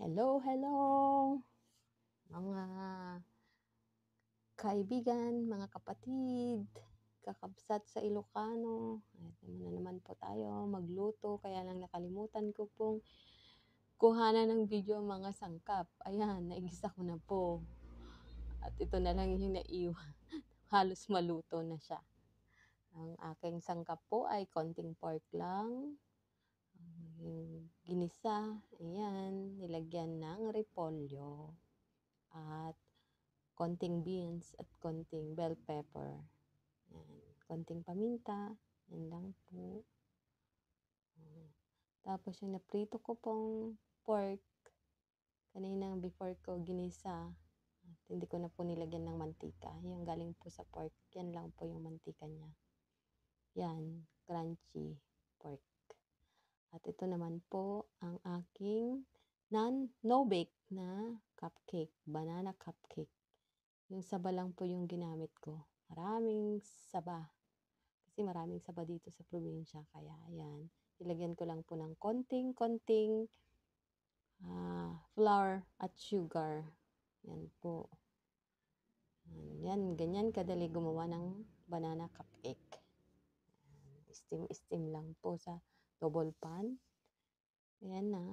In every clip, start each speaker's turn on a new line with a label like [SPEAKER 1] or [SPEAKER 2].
[SPEAKER 1] Hello, hello! Mga kaibigan, mga kapatid, kakabsat sa Ilocano. Eto na naman po tayo magluto, kaya lang nakalimutan ko pong kuhanan ng video mga sangkap. Ayan, naigisa ko na po. At ito na lang yung naiwan. Halos maluto na siya. Ang aking sangkap po ay konting pork lang. Ginisa, ayan, nilagyan ng repolyo. At konting beans at konting bell pepper. Ayan, konting paminta. Yan lang po. Tapos yung naprito ko pong pork, kaninang before ko ginisa, at hindi ko na po nilagyan ng mantika. Yung galing po sa pork, yan lang po yung mantika niya. Yan, crunchy pork. At ito naman po ang aking non no bake na cupcake, banana cupcake. Yung saba lang po yung ginamit ko. Maraming saba. Kasi maraming saba dito sa probinsya. Kaya ayan, ilagyan ko lang po ng konting-konting ah, flour at sugar. Yan po. Yan, ganyan kadali gumawa ng banana cupcake. Steam-steam lang po sa double pan. Ayan na.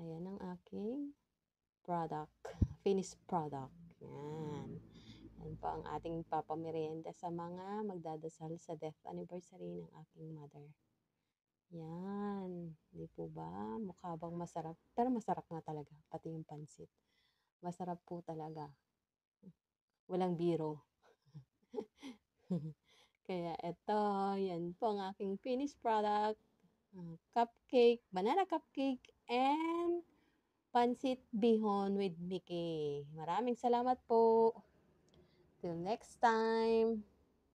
[SPEAKER 1] Ayan ang aking product. Finished product. Yan. Yan po ang ating papamerienda sa mga magdadasal sa death anniversary ng aking mother. Yan. Di po ba? Mukha bang masarap? Pero masarap nga talaga. Pati yung pansit. Masarap po talaga. Walang biro. Kaya eto, yan po ang aking finished product. Uh, cupcake, banana cupcake, and pansit bihon with Mickey. Maraming salamat po. Till next time.